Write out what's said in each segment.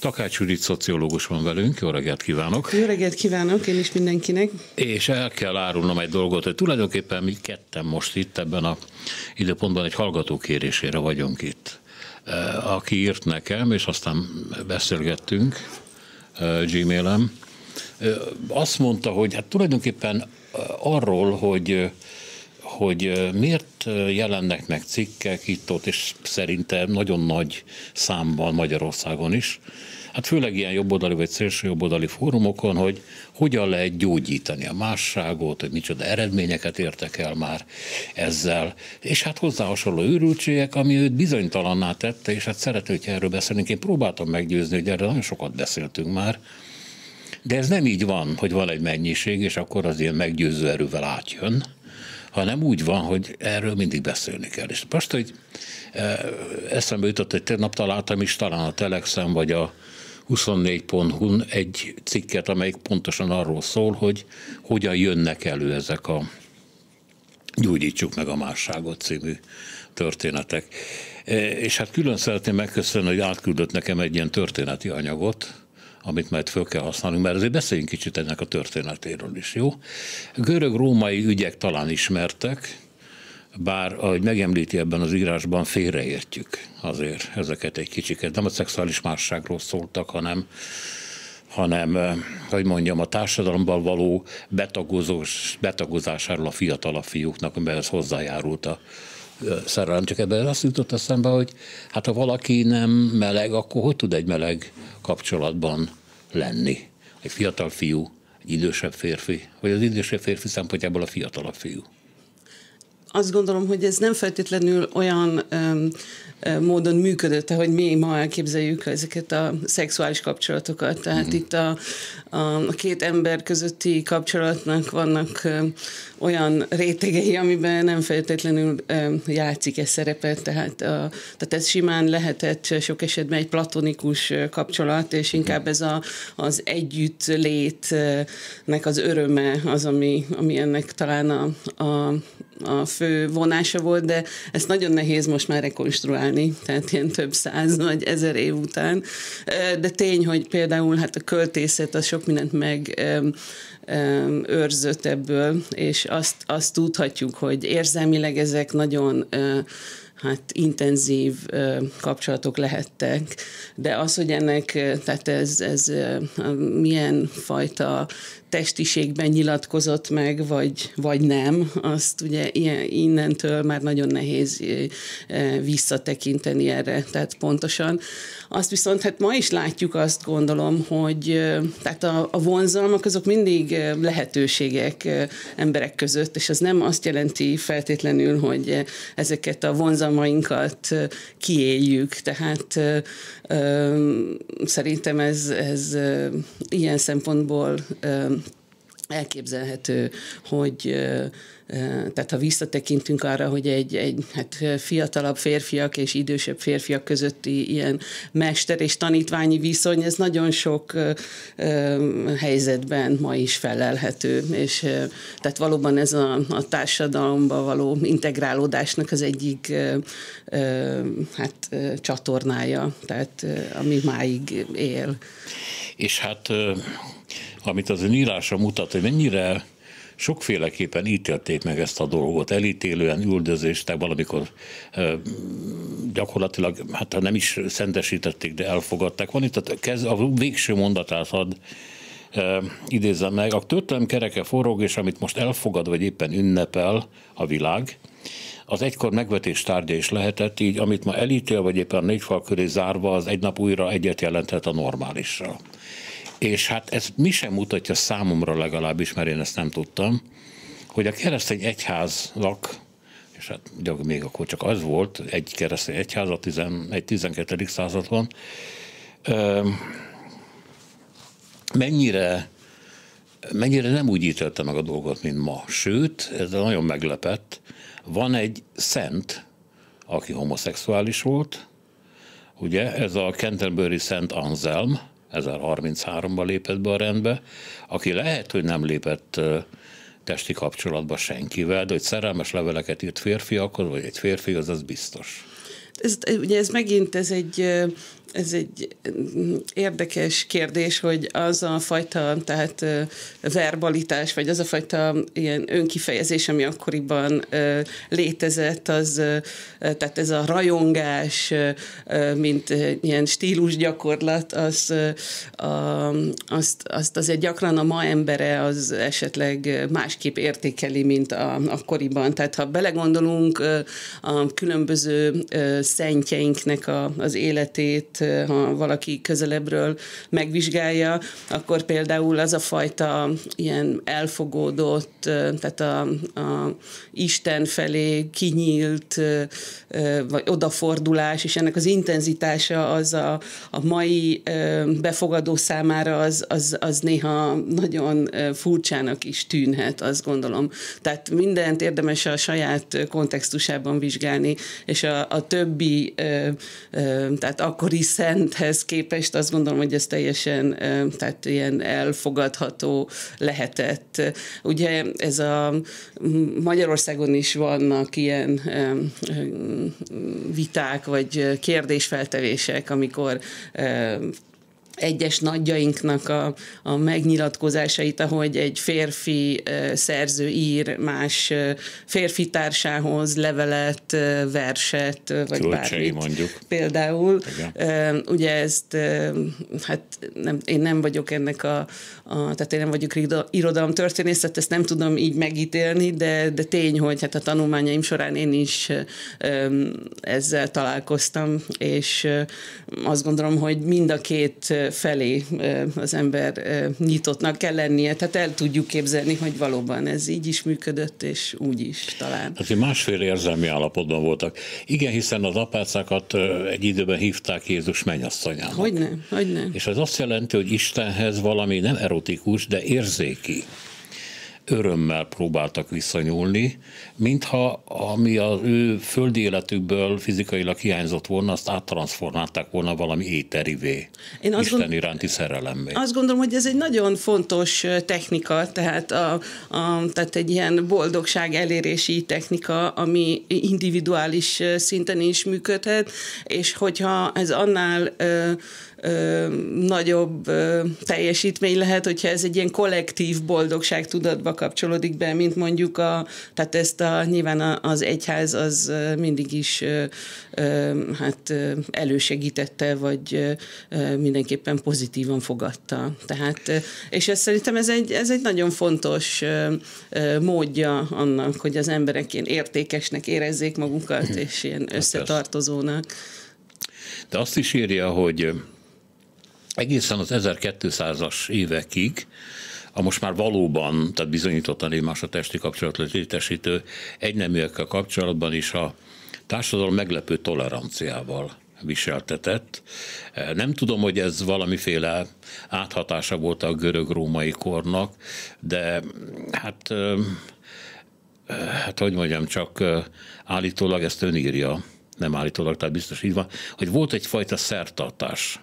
Takács Judit szociológus van velünk, jó reggelt kívánok! Jó reggelt kívánok, én is mindenkinek! És el kell árulnom egy dolgot, hogy tulajdonképpen mi ketten most itt ebben a időpontban egy hallgató kérésére vagyunk itt. Eh, aki írt nekem, és aztán beszélgettünk eh, Gmailem, eh, azt mondta, hogy hát tulajdonképpen arról, hogy hogy miért jelennek meg cikkek itt-ott, és szerintem nagyon nagy számban Magyarországon is, hát főleg ilyen jobboldali vagy szélső jobboldali fórumokon, hogy hogyan lehet gyógyítani a másságot, hogy micsoda eredményeket értek el már ezzel, és hát hozzá hasonló őrültségek, ami őt bizonytalanná tette, és hát szeretném, hogy erről beszélünk. Én próbáltam meggyőzni, hogy erről nagyon sokat beszéltünk már, de ez nem így van, hogy van egy mennyiség, és akkor az ilyen meggyőző erővel átjön, hanem úgy van, hogy erről mindig beszélni kell. És most, hogy e, eszembe jutott, hogy tegnap találtam is talán a Telexen, vagy a 24.hu egy cikket, amelyik pontosan arról szól, hogy hogyan jönnek elő ezek a Gyógyítsuk meg a másságot című történetek. E, és hát külön szeretném megköszönni, hogy átküldött nekem egy ilyen történeti anyagot, amit majd föl kell használnunk, mert azért beszéljünk kicsit ennek a történetéről is, jó? Görög-római ügyek talán ismertek, bár, ahogy megemlíti ebben az írásban, félreértjük azért ezeket egy kicsiket. Nem a szexuális másságról szóltak, hanem hanem, eh, hogy mondjam, a társadalomban való betagozós, betagozásáról a fiatalabb fiúknak, amiben ez hozzájárult a szerelem. Csak ebben azt jutott eszembe, hogy hát ha valaki nem meleg, akkor hogy tud egy meleg kapcsolatban lenni? Egy fiatal fiú, egy idősebb férfi, vagy az idősebb férfi szempontjából a fiatalabb fiú azt gondolom, hogy ez nem feltétlenül olyan um, módon működött, hogy mi ma elképzeljük ezeket a szexuális kapcsolatokat. Tehát mm. itt a, a, két ember közötti kapcsolatnak vannak olyan rétegei, amiben nem feltétlenül játszik ez szerepet, tehát, a, tehát ez simán lehetett sok esetben egy platonikus kapcsolat, és inkább ez a, az együtt létnek az öröme az, ami, ami ennek talán a, a a fő vonása volt, de ezt nagyon nehéz most már rekonstruálni, tehát ilyen több száz vagy ezer év után. De tény, hogy például hát a költészet az sok mindent meg őrzött ebből, és azt, azt tudhatjuk, hogy érzelmileg ezek nagyon hát intenzív kapcsolatok lehettek, de az, hogy ennek, tehát ez, ez milyen fajta testiségben nyilatkozott meg, vagy, vagy nem, azt ugye ilyen, innentől már nagyon nehéz visszatekinteni erre, tehát pontosan. Azt viszont hát ma is látjuk azt gondolom, hogy tehát a, a vonzalmak azok mindig lehetőségek emberek között, és az nem azt jelenti feltétlenül, hogy ezeket a vonzalmainkat kiéljük, tehát szerintem ez, ez ilyen szempontból elképzelhető, hogy tehát ha visszatekintünk arra, hogy egy, egy hát fiatalabb férfiak és idősebb férfiak közötti ilyen mester és tanítványi viszony, ez nagyon sok helyzetben ma is felelhető, és tehát valóban ez a, a társadalomba való integrálódásnak az egyik hát csatornája, tehát ami máig él. És hát amit az ön írása mutat, hogy mennyire sokféleképpen ítélték meg ezt a dolgot, elítélően, üldözéstek, valamikor e, gyakorlatilag, hát nem is szentesítették, de elfogadták. Van itt a, kez, a végső mondatát ad, e, idézem meg, a történelem kereke forog, és amit most elfogad, vagy éppen ünnepel a világ, az egykor megvetés tárgya is lehetett, így amit ma elítél, vagy éppen a négy fal köré zárva, az egy nap újra egyet jelenthet a normálisra. És hát ez mi sem mutatja számomra legalábbis, mert én ezt nem tudtam, hogy a keresztény egyházak, és hát ugye még akkor csak az volt, egy keresztény egyház a 12. században, mennyire, mennyire nem úgy ítélte meg a dolgot, mint ma. Sőt, ez nagyon meglepett, van egy szent, aki homoszexuális volt, ugye, ez a Canterbury Szent Anselm, 1033-ban lépett be a rendbe, aki lehet, hogy nem lépett testi kapcsolatba senkivel, de hogy szerelmes leveleket írt férfiakhoz, vagy egy férfi, az az biztos. Ez, ugye ez megint ez egy ez egy érdekes kérdés, hogy az a fajta, tehát verbalitás, vagy az a fajta ilyen önkifejezés, ami akkoriban létezett, az, tehát ez a rajongás, mint ilyen stílusgyakorlat, az, azt, azt azért gyakran a ma embere az esetleg másképp értékeli, mint a, akkoriban. Tehát ha belegondolunk a különböző szentjeinknek a, az életét, ha valaki közelebbről megvizsgálja, akkor például az a fajta ilyen elfogódott, tehát a, a Isten felé kinyílt, vagy odafordulás, és ennek az intenzitása az a, a mai befogadó számára az, az, az néha nagyon furcsának is tűnhet, azt gondolom. Tehát mindent érdemes a saját kontextusában vizsgálni, és a, a többi, tehát akkori szenthez képest azt gondolom, hogy ez teljesen tehát ilyen elfogadható lehetett. Ugye ez a Magyarországon is vannak ilyen viták vagy kérdésfeltevések, amikor egyes nagyjainknak a, a megnyilatkozásait, ahogy egy férfi szerző ír más férfi társához levelet, verset, vagy Kölcsei bármit. mondjuk. Például. Igen. Ugye ezt, hát nem, én nem vagyok ennek a, a tehát én nem vagyok irodalom történész, tehát ezt nem tudom így megítélni, de, de tény, hogy hát a tanulmányaim során én is ezzel találkoztam, és azt gondolom, hogy mind a két felé az ember nyitottnak kell lennie, tehát el tudjuk képzelni, hogy valóban ez így is működött, és úgy is talán. Hát másfél érzelmi állapotban voltak. Igen, hiszen az apácákat egy időben hívták Jézus mennyasszonyának. Hogyne, hogyne. És az azt jelenti, hogy Istenhez valami nem erotikus, de érzéki örömmel próbáltak visszanyúlni, mintha ami az ő földi életükből fizikailag hiányzott volna, azt áttranszformálták volna valami éterivé, Én azt Isten gond... iránti szerelemmé. Azt gondolom, hogy ez egy nagyon fontos technika, tehát, a, a, tehát egy ilyen boldogság elérési technika, ami individuális szinten is működhet, és hogyha ez annál ö, nagyobb ö, teljesítmény lehet, hogyha ez egy ilyen kollektív boldogság tudatba kapcsolódik be, mint mondjuk a, tehát ezt a, nyilván az egyház az mindig is ö, ö, hát elősegítette, vagy ö, mindenképpen pozitívan fogadta. Tehát, és ez szerintem ez egy, ez egy nagyon fontos ö, ö, módja annak, hogy az emberek ilyen értékesnek érezzék magukat, és ilyen hát összetartozónak. De azt is írja, hogy egészen az 1200-as évekig a most már valóban, tehát bizonyítottan más a testi kapcsolatot létesítő egyneműekkel kapcsolatban is a társadalom meglepő toleranciával viseltetett. Nem tudom, hogy ez valamiféle áthatása volt a görög-római kornak, de hát, hát hogy mondjam, csak állítólag ezt ön írja, nem állítólag, tehát biztos így van, hogy volt egyfajta szertartás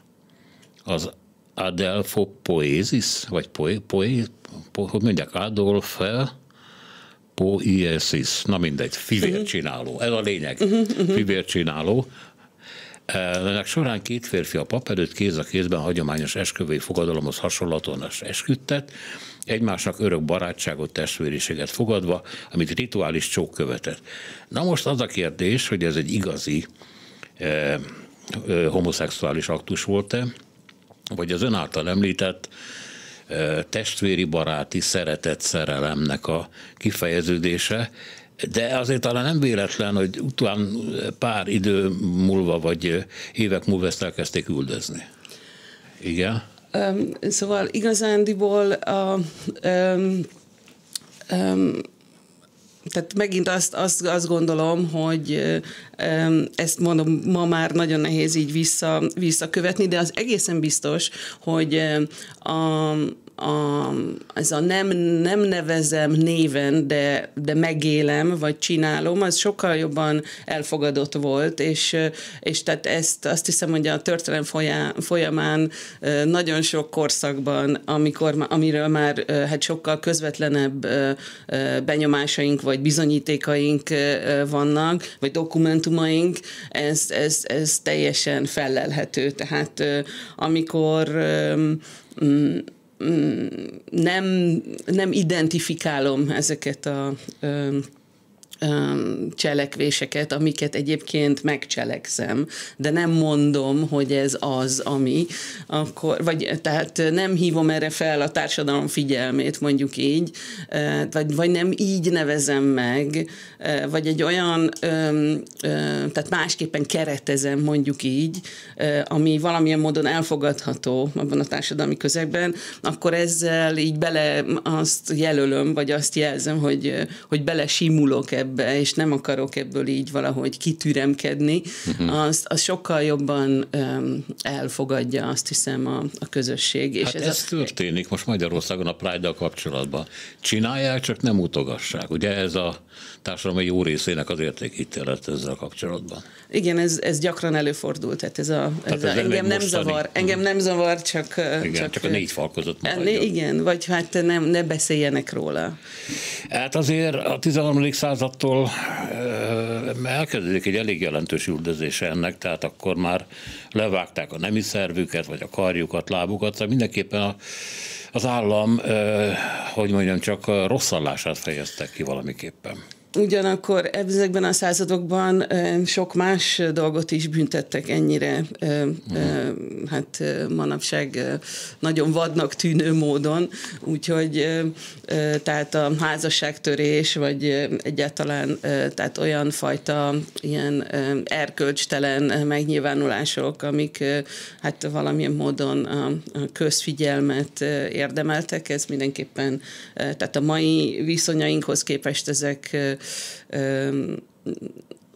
az Adelfo Poesis, vagy poe, poe, po, hogy mondják, Adolfe Poiesis, na mindegy, fivércsináló, ez a lényeg, fivércsináló. Ennek során két férfi a pap előtt kéz a kézben hagyományos esküvői fogadalomhoz hasonlatóan esküdtet, egymásnak örök barátságot, testvériséget fogadva, amit rituális csók követett. Na most az a kérdés, hogy ez egy igazi eh, eh, homoszexuális aktus volt-e, vagy az ön által említett testvéri baráti szeretet szerelemnek a kifejeződése, de azért talán nem véletlen, hogy után pár idő múlva, vagy évek múlva ezt elkezdték üldözni. Igen? Um, szóval igazándiból a, um, um, tehát megint azt, azt, azt gondolom, hogy ezt mondom, ma már nagyon nehéz így vissza, visszakövetni, de az egészen biztos, hogy a, a, ez a nem, nem nevezem néven, de, de megélem, vagy csinálom, az sokkal jobban elfogadott volt, és, és tehát ezt azt hiszem, hogy a történelem folyamán nagyon sok korszakban, amikor, amiről már hát sokkal közvetlenebb benyomásaink, vagy bizonyítékaink vannak, vagy dokumentumaink, ez, ez, ez teljesen felelhető. Tehát amikor nem, nem identifikálom ezeket a cselekvéseket, amiket egyébként megcselekszem, de nem mondom, hogy ez az, ami, akkor, vagy tehát nem hívom erre fel a társadalom figyelmét, mondjuk így, vagy, vagy nem így nevezem meg, vagy egy olyan, tehát másképpen keretezem, mondjuk így, ami valamilyen módon elfogadható abban a társadalmi közegben, akkor ezzel így bele azt jelölöm, vagy azt jelzem, hogy, hogy bele simulok ebbe ebbe, és nem akarok ebből így valahogy kitüremkedni, uh-huh. az, az sokkal jobban um, elfogadja, azt hiszem, a, a közösség. És hát ez, ez a... történik most Magyarországon a Pride-dal kapcsolatban. Csinálják, csak nem utogassák. Ugye ez a társadalmi jó részének az értékítélet ezzel kapcsolatban. Igen, ez, ez gyakran előfordul, tehát ez a, ez tehát a engem nem mostani. zavar, engem nem zavar, csak... Igen, csak, csak a négy fal között maradjon. Igen, vagy hát nem, ne beszéljenek róla. Hát azért a 13. századtól elkezdődik egy elég jelentős üldözése ennek, tehát akkor már levágták a nemi szervüket, vagy a karjukat, lábukat, szóval mindenképpen a, az állam, hogy mondjam, csak rosszallását fejeztek ki valamiképpen. Ugyanakkor ezekben a századokban sok más dolgot is büntettek ennyire, uh-huh. hát manapság nagyon vadnak tűnő módon, úgyhogy tehát a házasságtörés, vagy egyáltalán tehát olyan fajta ilyen erkölcstelen megnyilvánulások, amik hát valamilyen módon a közfigyelmet érdemeltek, ez mindenképpen, tehát a mai viszonyainkhoz képest ezek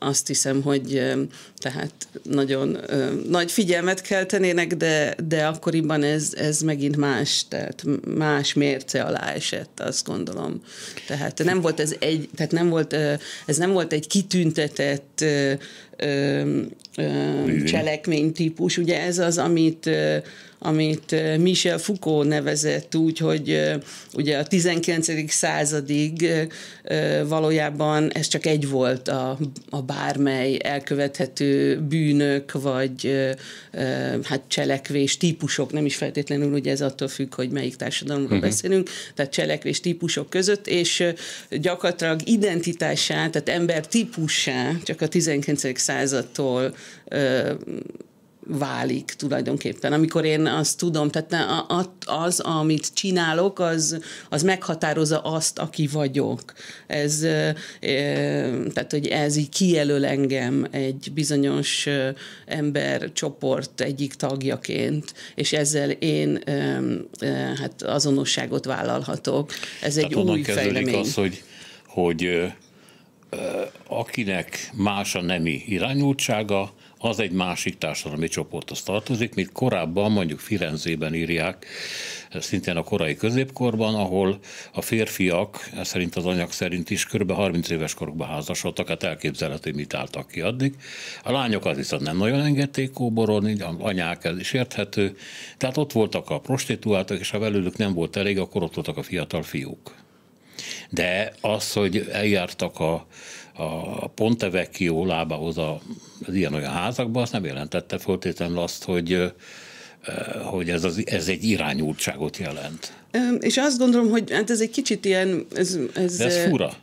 azt hiszem, hogy tehát nagyon nagy figyelmet keltenének, de, de akkoriban ez, ez megint más, tehát más mérce alá esett, azt gondolom. Tehát nem volt ez egy, tehát nem volt, ez nem volt egy kitüntetett cselekménytípus, ugye ez az, amit amit Michel Foucault nevezett úgy, hogy ugye a 19. századig valójában ez csak egy volt a, a bármely elkövethető bűnök, vagy hát cselekvés típusok, nem is feltétlenül ugye ez attól függ, hogy melyik társadalomról uh-huh. beszélünk, tehát cselekvés típusok között, és gyakorlatilag identitását, tehát ember típussá csak a 19. századtól válik tulajdonképpen. Amikor én azt tudom, tehát az, amit csinálok, az, az meghatározza azt, aki vagyok. Ez, tehát, hogy ez így kijelöl engem egy bizonyos embercsoport egyik tagjaként, és ezzel én hát azonosságot vállalhatok. Ez tehát egy új fejlemény. az, hogy, hogy akinek más a nemi irányultsága, az egy másik társadalmi csoporthoz tartozik, mint korábban mondjuk Firenzében írják, szintén a korai középkorban, ahol a férfiak, szerint az anyag szerint is kb. 30 éves korukban házasodtak, hát elképzelhető, mit álltak ki addig. A lányokat viszont nem nagyon engedték kóborolni, anyák ez is érthető. Tehát ott voltak a prostituáltak, és ha velük nem volt elég, akkor ott voltak a fiatal fiúk. De az, hogy eljártak a a Ponte Vecchio lábához az ilyen-olyan házakba, azt nem jelentette föltétlenül azt, hogy, hogy ez, az, ez egy irányultságot jelent. És azt gondolom, hogy hát ez egy kicsit ilyen... Ez, ez, De ez fura.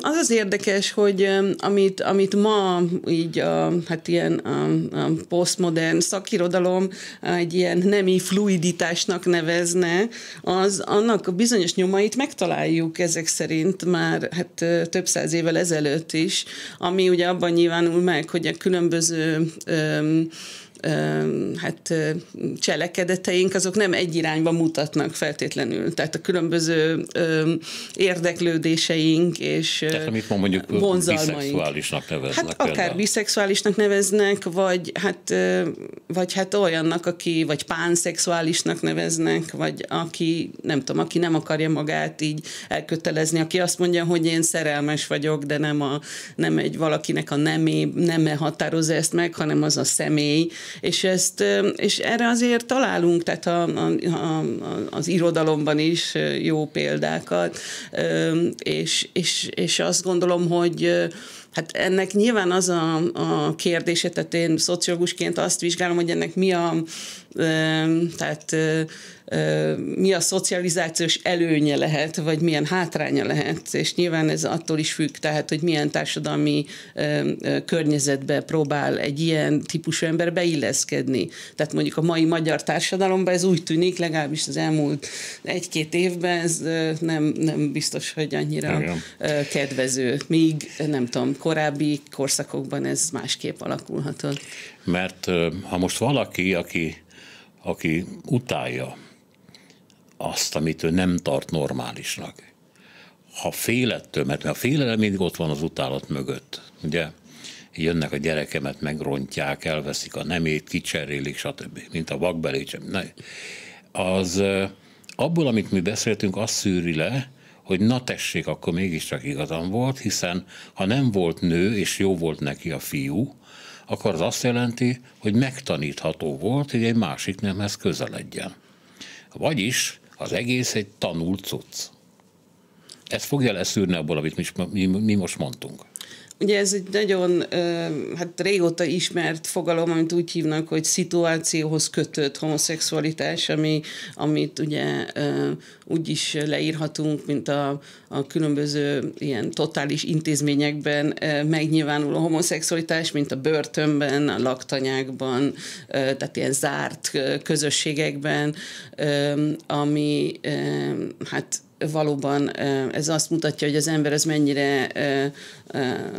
Az az érdekes, hogy amit, amit ma így a, hát ilyen a, a posztmodern szakirodalom egy ilyen nemi fluiditásnak nevezne, az annak bizonyos nyomait megtaláljuk ezek szerint már hát több száz évvel ezelőtt is, ami ugye abban nyilvánul meg, hogy a különböző öm, hát cselekedeteink azok nem egy irányba mutatnak feltétlenül. Tehát a különböző érdeklődéseink és Tehát amit ma mondjuk biszexuálisnak neveznek. Hát akár például. biszexuálisnak neveznek, vagy hát, vagy hát olyannak, aki, vagy pánszexuálisnak neveznek, vagy aki, nem tudom, aki nem akarja magát így elkötelezni, aki azt mondja, hogy én szerelmes vagyok, de nem, a, nem egy valakinek a nemé, neme határozza ezt meg, hanem az a személy, és, ezt, és erre azért találunk, tehát a, a, a, az irodalomban is jó példákat, és, és, és azt gondolom, hogy Hát ennek nyilván az a, a kérdése, tehát én szociológusként azt vizsgálom, hogy ennek mi a, tehát mi a szocializációs előnye lehet, vagy milyen hátránya lehet, és nyilván ez attól is függ, tehát, hogy milyen társadalmi környezetbe próbál egy ilyen típusú ember beilleszkedni. Tehát mondjuk a mai magyar társadalomban ez úgy tűnik, legalábbis az elmúlt egy-két évben ez nem, nem biztos, hogy annyira Igen. kedvező. Míg nem tudom, korábbi korszakokban ez másképp alakulhatott. Mert ha most valaki, aki, aki utálja azt, amit ő nem tart normálisnak. Ha félettől, mert a félelem mindig ott van az utálat mögött, ugye? Jönnek a gyerekemet, megrontják, elveszik a nemét, kicserélik, stb. Mint a vakbeli. Az abból, amit mi beszéltünk, azt szűri le, hogy na tessék, akkor mégiscsak igazam volt, hiszen ha nem volt nő, és jó volt neki a fiú, akkor az azt jelenti, hogy megtanítható volt, hogy egy másik nemhez közeledjen. Vagyis az egész egy tanult cucc. Ez fogja leszűrni abból, amit mi, mi, mi most mondtunk. Ugye ez egy nagyon hát régóta ismert fogalom, amit úgy hívnak, hogy szituációhoz kötött homoszexualitás, ami, amit ugye úgy is leírhatunk, mint a, a különböző ilyen totális intézményekben megnyilvánuló homoszexualitás, mint a börtönben, a laktanyákban, tehát ilyen zárt közösségekben, ami hát valóban ez azt mutatja, hogy az ember ez mennyire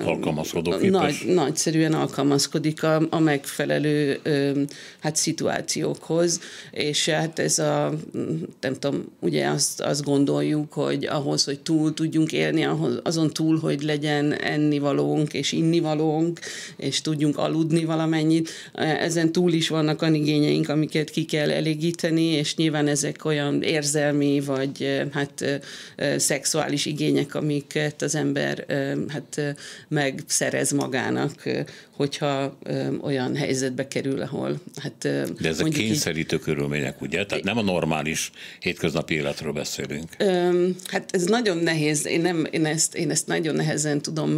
alkalmazkodó nagy, nagyszerűen alkalmazkodik a, a megfelelő hát szituációkhoz, és hát ez a, nem tudom, ugye azt, azt gondoljuk, hogy ahhoz, hogy túl tudjunk élni, ahhoz, azon túl, hogy legyen ennivalónk és innivalónk, és tudjunk aludni valamennyit, ezen túl is vannak a igényeink, amiket ki kell elégíteni, és nyilván ezek olyan érzelmi, vagy hát szexuális igények, amiket az ember hát megszerez magának, hogyha olyan helyzetbe kerül, ahol hát... De ezek kényszerítő így, körülmények, ugye? Tehát nem a normális hétköznapi életről beszélünk. Hát ez nagyon nehéz. Én, nem, én, ezt, én ezt nagyon nehezen tudom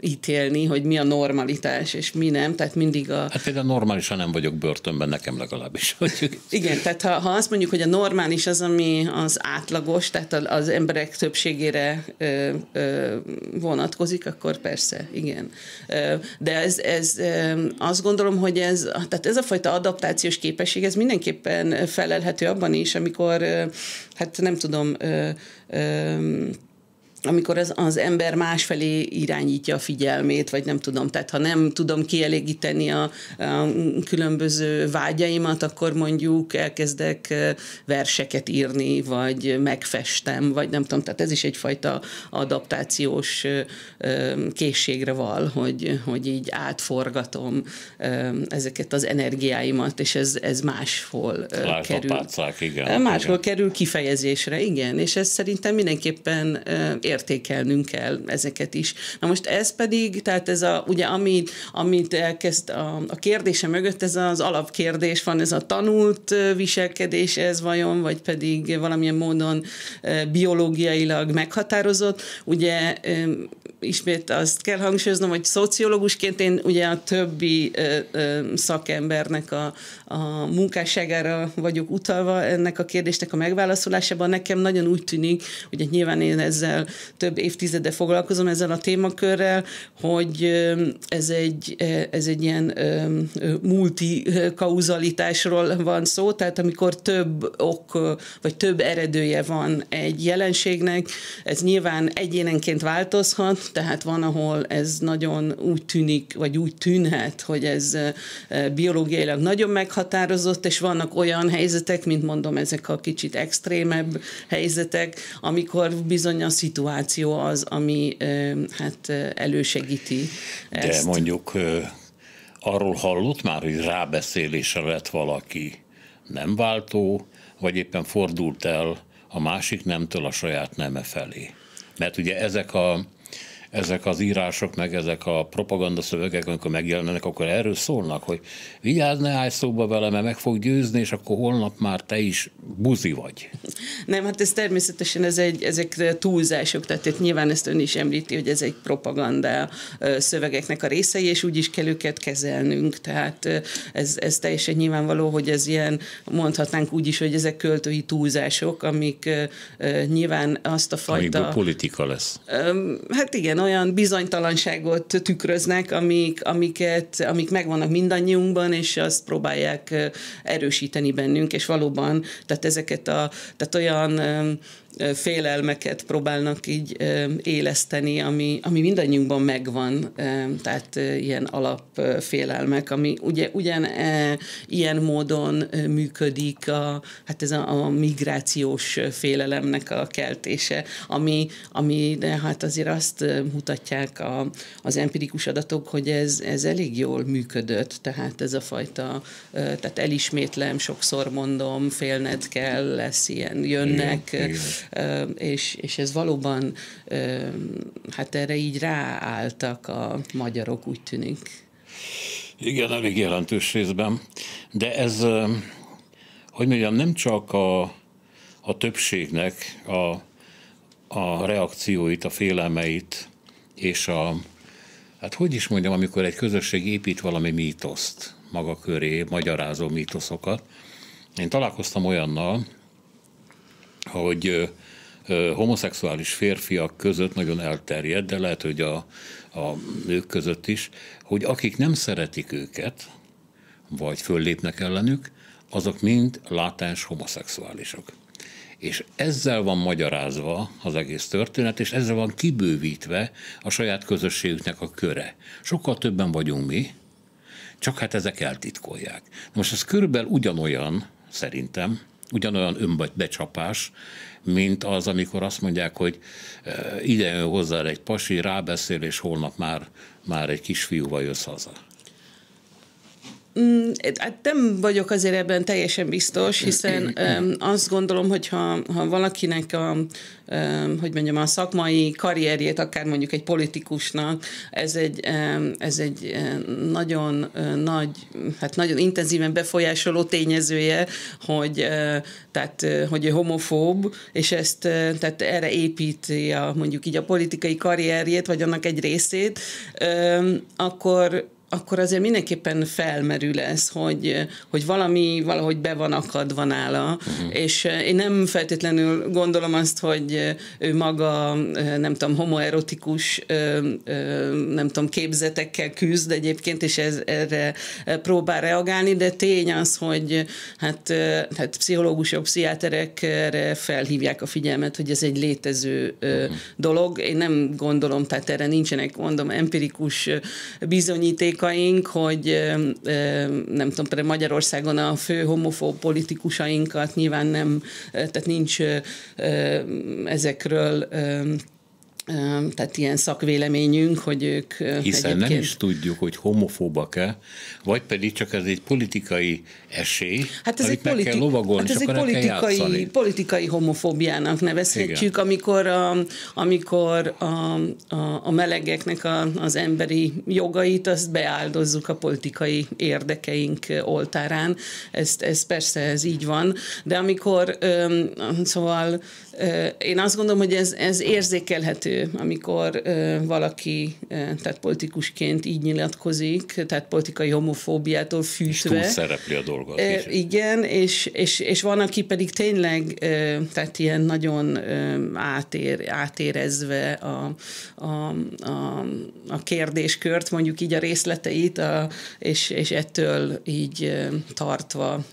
megítélni, hogy mi a normalitás, és mi nem. Tehát mindig a... Hát például normálisan nem vagyok börtönben, nekem legalábbis. Igen, tehát ha, ha azt mondjuk, hogy a normális az, ami az átlagos, tehát az emberek többségére ö, ö, vonatkozik, akkor persze, igen. De ez, ez azt gondolom, hogy ez, tehát ez a fajta adaptációs képesség, ez mindenképpen felelhető abban is, amikor, hát nem tudom, amikor az, az ember másfelé irányítja a figyelmét, vagy nem tudom, tehát ha nem tudom kielégíteni a, a különböző vágyaimat, akkor mondjuk elkezdek verseket írni, vagy megfestem, vagy nem tudom, tehát ez is egyfajta adaptációs készségre val, hogy, hogy így átforgatom ezeket az energiáimat, és ez, ez máshol Lásd kerül. Pálcák, igen. Máshol igen. kerül kifejezésre, igen, és ez szerintem mindenképpen értékelnünk kell ezeket is. Na most ez pedig, tehát ez a, ugye amit, amit elkezd a, a kérdése mögött, ez az alapkérdés van, ez a tanult viselkedés ez vajon, vagy pedig valamilyen módon biológiailag meghatározott. Ugye ismét azt kell hangsúlyoznom, hogy szociológusként én ugye a többi szakembernek a, a munkásságára vagyok utalva ennek a kérdésnek a megválaszolásában. Nekem nagyon úgy tűnik, hogy nyilván én ezzel több évtizede foglalkozom ezzel a témakörrel, hogy ez egy, ez egy ilyen multikauzalitásról van szó, tehát amikor több ok, vagy több eredője van egy jelenségnek, ez nyilván egyénenként változhat, tehát van, ahol ez nagyon úgy tűnik, vagy úgy tűnhet, hogy ez biológiailag nagyon meghatározott, és vannak olyan helyzetek, mint mondom, ezek a kicsit extrémebb helyzetek, amikor bizony a szituáció az, ami hát elősegíti ezt. De mondjuk arról hallott már, hogy rábeszélésre lett valaki nem váltó, vagy éppen fordult el a másik nemtől a saját neme felé. Mert ugye ezek a ezek az írások, meg ezek a propaganda szövegek, amikor megjelennek, akkor erről szólnak, hogy vigyázz, ne állj szóba vele, mert meg fog győzni, és akkor holnap már te is buzi vagy. Nem, hát ez természetesen ez egy, ezek túlzások, tehát itt nyilván ezt ön is említi, hogy ez egy propaganda szövegeknek a részei, és úgy is kell őket kezelnünk, tehát ez, ez teljesen nyilvánvaló, hogy ez ilyen, mondhatnánk úgy is, hogy ezek költői túlzások, amik nyilván azt a fajta... Amiből politika lesz. Hát igen, olyan bizonytalanságot tükröznek, amik, amiket, amik megvannak mindannyiunkban, és azt próbálják erősíteni bennünk, és valóban, tehát ezeket a, tehát olyan félelmeket próbálnak így éleszteni, ami, ami mindannyiunkban megvan, tehát ilyen alapfélelmek, ami ugye, ugyan ilyen módon működik a, hát ez a, a migrációs félelemnek a keltése, ami, ami de hát azért azt mutatják a, az empirikus adatok, hogy ez, ez elég jól működött, tehát ez a fajta, tehát elismétlem, sokszor mondom, félned kell, lesz ilyen, jönnek, igen és, és ez valóban, hát erre így ráálltak a magyarok, úgy tűnik. Igen, elég jelentős részben, de ez, hogy mondjam, nem csak a, a többségnek a, a reakcióit, a félelmeit, és a, hát hogy is mondjam, amikor egy közösség épít valami mítoszt maga köré, magyarázó mítoszokat. Én találkoztam olyannal, hogy homoszexuális férfiak között nagyon elterjedt, de lehet, hogy a, a nők között is, hogy akik nem szeretik őket, vagy föllépnek ellenük, azok mind látás homoszexuálisok. És ezzel van magyarázva az egész történet, és ezzel van kibővítve a saját közösségüknek a köre. Sokkal többen vagyunk mi, csak hát ezek eltitkolják. Most ez körülbelül ugyanolyan, szerintem, ugyanolyan önbecsapás, mint az, amikor azt mondják, hogy e, ide jön hozzá egy pasi, rábeszél, és holnap már, már egy kisfiúval jössz haza. Mm, hát nem vagyok azért ebben teljesen biztos, hiszen azt gondolom, hogy ha, ha valakinek a, hogy mondjam, a szakmai karrierjét, akár mondjuk egy politikusnak, ez egy, ez egy nagyon nagy, hát nagyon intenzíven befolyásoló tényezője, hogy, tehát, hogy homofób, és ezt tehát erre építi a, mondjuk így a politikai karrierjét, vagy annak egy részét, akkor akkor azért mindenképpen felmerül ez, hogy, hogy valami valahogy be van akadva nála, uh-huh. és én nem feltétlenül gondolom azt, hogy ő maga, nem tudom, homoerotikus, nem tudom, képzetekkel küzd egyébként, és ez, erre próbál reagálni, de tény az, hogy hát, hát pszichológusok, pszichiáterek erre felhívják a figyelmet, hogy ez egy létező uh-huh. dolog. Én nem gondolom, tehát erre nincsenek, mondom, empirikus bizonyíték, szándékaink, hogy nem tudom, például Magyarországon a fő homofób politikusainkat nyilván nem, tehát nincs ezekről tehát ilyen szakvéleményünk, hogy ők Hiszen egyébként... nem is tudjuk, hogy homofóbak-e, vagy pedig csak ez egy politikai esély, hát ez egy politi- kell lovagolni, hát ez egy politikai, politikai homofóbiának nevezhetjük, Igen. amikor, a, amikor a, a, a melegeknek a, az emberi jogait, azt beáldozzuk a politikai érdekeink oltárán. Ez, ez persze ez így van, de amikor szóval én azt gondolom, hogy ez, ez érzékelhető amikor valaki, tehát politikusként így nyilatkozik, tehát politikai homofóbiától fűtve. És szerepli a dolgot. Igen, és, és, és van, aki pedig tényleg, tehát ilyen nagyon átér, átérezve a, a, a, a kérdéskört, mondjuk így a részleteit, a, és, és ettől így tartva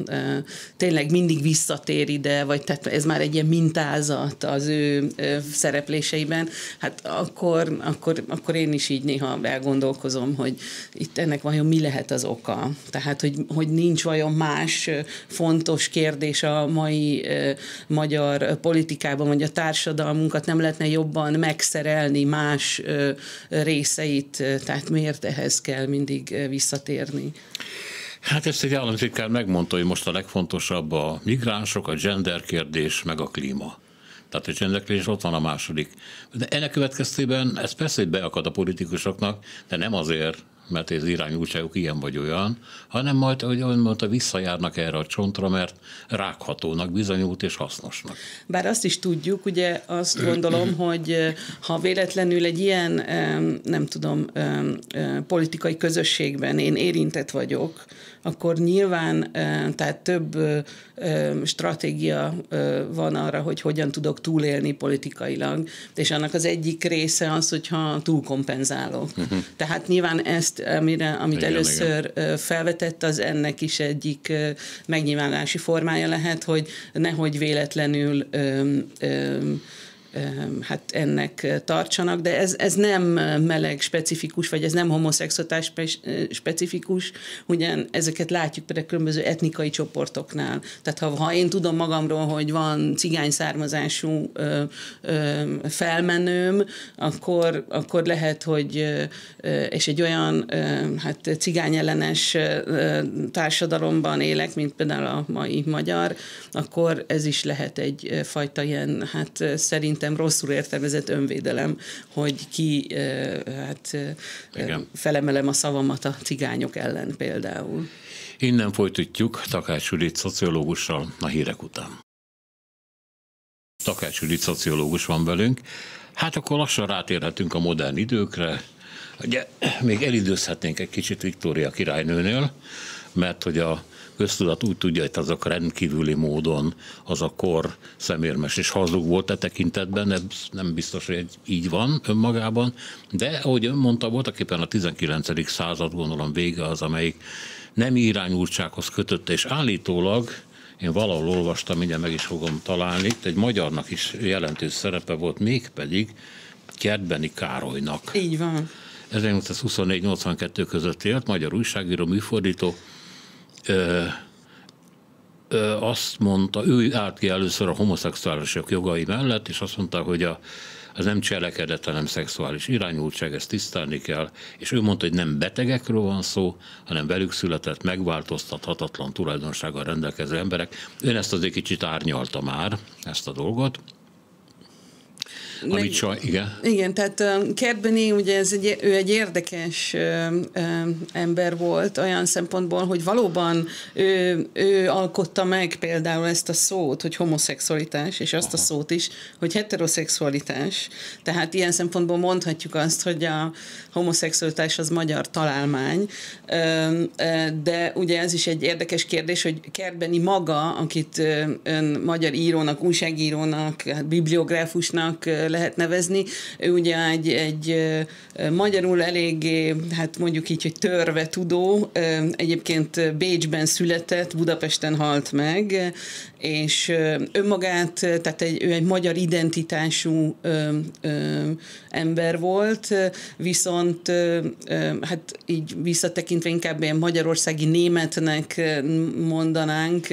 tényleg mindig visszatér ide, vagy tehát ez már egy ilyen mintázat az ő szerepléseiben, hát akkor, akkor, akkor én is így néha elgondolkozom, hogy itt ennek vajon mi lehet az oka. Tehát, hogy, hogy nincs vajon más fontos kérdés a mai magyar politikában, vagy a társadalmunkat nem lehetne jobban megszerelni más részeit, tehát miért ehhez kell mindig visszatérni? Hát ezt egy államtitkár megmondta, hogy most a legfontosabb a migránsok, a gender kérdés, meg a klíma. Tehát a kérdés ott van a második. De ennek következtében ez persze, hogy beakad a politikusoknak, de nem azért, mert ez irányultságuk ilyen vagy olyan, hanem majd, ahogy ön mondta, visszajárnak erre a csontra, mert rákhatónak bizonyult és hasznosnak. Bár azt is tudjuk, ugye azt gondolom, hogy ha véletlenül egy ilyen, nem tudom, politikai közösségben én érintett vagyok, akkor nyilván tehát több stratégia van arra, hogy hogyan tudok túlélni politikailag, és annak az egyik része az, hogyha túlkompenzálok. Uh-huh. Tehát nyilván ezt, amire, amit igen, először igen. felvetett, az ennek is egyik megnyilvánulási formája lehet, hogy nehogy véletlenül öm, öm, hát ennek tartsanak, de ez, ez nem meleg specifikus, vagy ez nem homoszexualitás specifikus, ugyan ezeket látjuk például különböző etnikai csoportoknál. Tehát ha, ha én tudom magamról, hogy van cigány származású ö, ö, felmenőm, akkor, akkor lehet, hogy ö, és egy olyan ö, hát cigány ellenes társadalomban élek, mint például a mai magyar, akkor ez is lehet egy fajta ilyen, hát szerint szerintem rosszul értelmezett önvédelem, hogy ki hát, Igen. felemelem a szavamat a cigányok ellen például. Innen folytatjuk Takács Judit szociológussal a hírek után. Takács Judit szociológus van velünk. Hát akkor lassan rátérhetünk a modern időkre. Ugye még elidőzhetnénk egy kicsit Viktória királynőnél, mert hogy a köztudat úgy tudja, hogy azok rendkívüli módon az a kor szemérmes és hazug volt e tekintetben, ez nem biztos, hogy így van önmagában, de ahogy ön mondta, voltak éppen a 19. század gondolom vége az, amelyik nem irányultsághoz kötötte, és állítólag én valahol olvastam, mindjárt meg is fogom találni, egy magyarnak is jelentős szerepe volt, mégpedig Kertbeni Károlynak. Így van. 1924-82 között élt, magyar újságíró, műfordító, ö, ö, azt mondta, ő állt ki először a homoszexuálisok jogai mellett, és azt mondta, hogy a, az nem cselekedet, hanem szexuális irányultság, ezt tisztelni kell, és ő mondta, hogy nem betegekről van szó, hanem velük született, megváltoztathatatlan tulajdonsággal rendelkező emberek. Ön ezt azért kicsit árnyalta már, ezt a dolgot. Meg, Amit saj, igen. Igen, tehát Kertbeni, ugye ez egy, ő egy érdekes ember volt olyan szempontból, hogy valóban ő, ő alkotta meg például ezt a szót, hogy homoszexualitás, és azt Aha. a szót is, hogy heteroszexualitás. Tehát ilyen szempontból mondhatjuk azt, hogy a homoszexualitás az magyar találmány, de ugye ez is egy érdekes kérdés, hogy Kertbeni maga, akit ön magyar írónak, újságírónak, hát bibliográfusnak lehet nevezni. Ő ugye egy, egy magyarul eléggé, hát mondjuk így, hogy törve tudó, egyébként Bécsben született, Budapesten halt meg, és önmagát, tehát egy, ő egy magyar identitású ö, ö, ember volt, viszont ö, hát így visszatekintve inkább ilyen magyarországi németnek mondanánk,